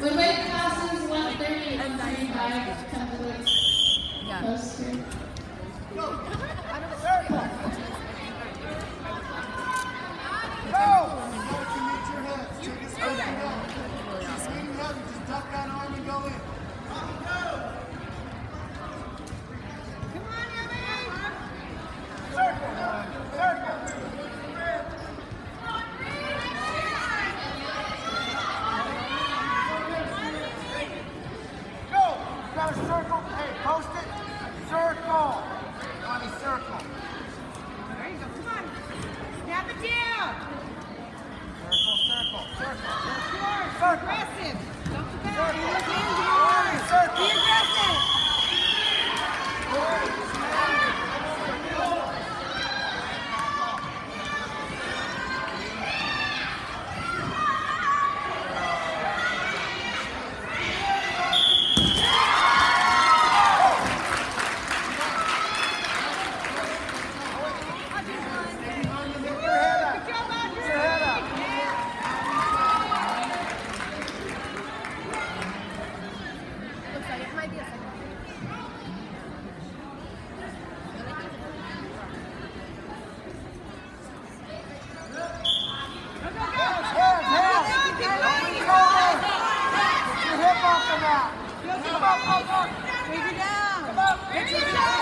The weight class is 130 and 35 templates Yeah. Thank you. Get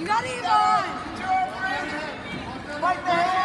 You got it, eat. Fight the hand.